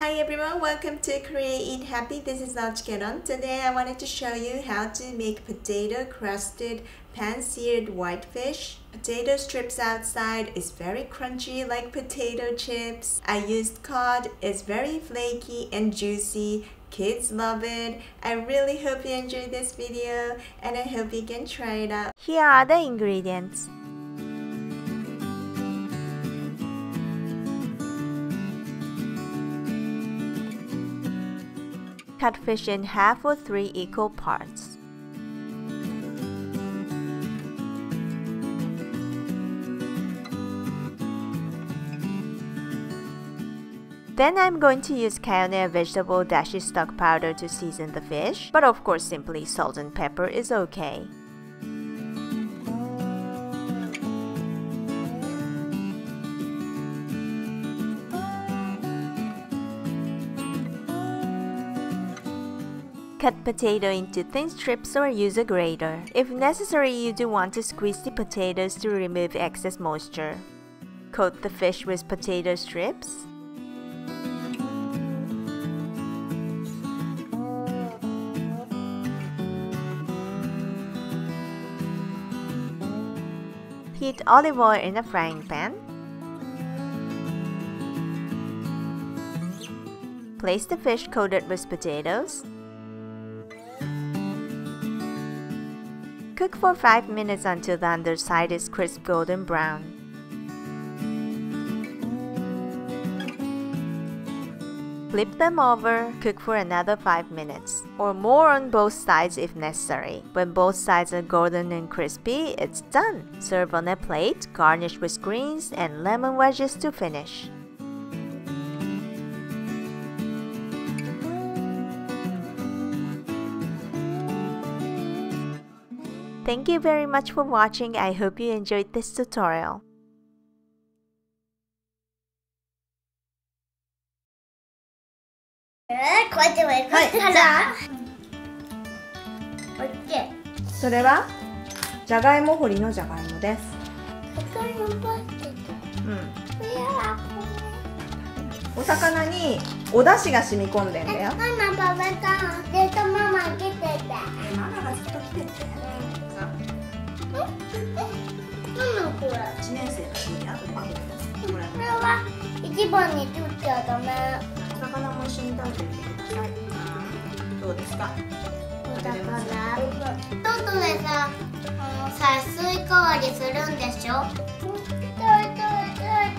Hi everyone, welcome to Eat Happy. This is Ochikeron. Today I wanted to show you how to make potato crusted pan-seared whitefish. Potato strips outside is very crunchy like potato chips. I used cod, it's very flaky and juicy. Kids love it. I really hope you enjoyed this video and I hope you can try it out. Here are the ingredients. Cut fish in half or three equal parts. Then I'm going to use Kayanoya vegetable dashi stock powder to season the fish, but of course simply salt and pepper is okay. Cut potato into thin strips or use a grater. If necessary, you do want to squeeze the potatoes to remove excess moisture. Coat the fish with potato strips. Heat olive oil in a frying pan. Place the fish coated with potatoes. Cook for 5 minutes until the underside is crisp golden brown. Flip them over, cook for another 5 minutes, or more on both sides if necessary. When both sides are golden and crispy, it's done! Serve on a plate, garnish with greens and lemon wedges to finish. Thank you very much for watching. I hope you enjoyed this tutorial. Uh, それはじゃがいも掘りのじゃがいもです。お魚にお出汁が染み込んでんだよ。ママパパさんでとママ来ててママがずっと一番に取っちゃダメお魚も一緒に食べてください。どうですか？だから外でさあのさ水代わりするんでしょ？痛い痛い痛い痛